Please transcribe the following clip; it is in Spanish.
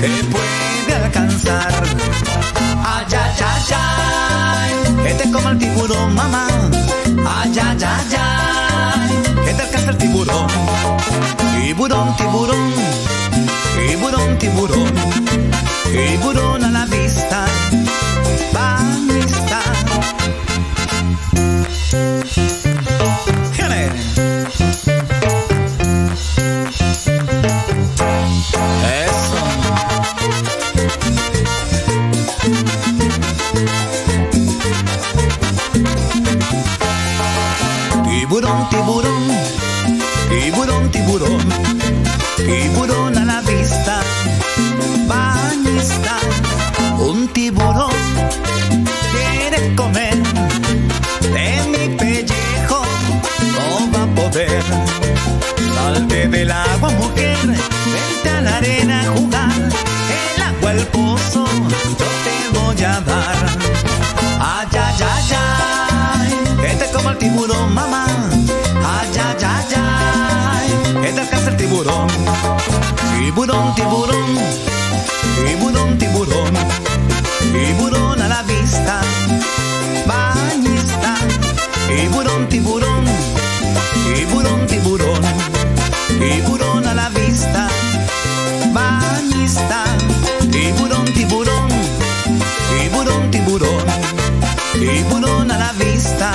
te puede alcanzar. Ay, ay, ay, ay, que te el tiburón, mamá. Ay, ay, ay, ay, que alcanza el tiburón. Tiburón, tiburón, tiburón, tiburón, tiburón a Tiburón, tiburón, tiburón, tiburón, tiburón a la vista, bañista, un tiburón quiere comer de mi pellejo, no va a poder. Salte del agua, mujer, vente a la arena a jugar, el agua, el pozo, yo te voy a dar. Ay, ay, ay, ay, que te coma el tiburón, mamá ay, ay. Es casa el tiburón. Tiburón, tiburón. Tiburón, tiburón. Tiburón a la vista. Bañista. Tiburón, tiburón. Tiburón, tiburón. A la vista. Bañista. Tiburón, tiburón. Tiburón, tiburón. Tiburón a la vista.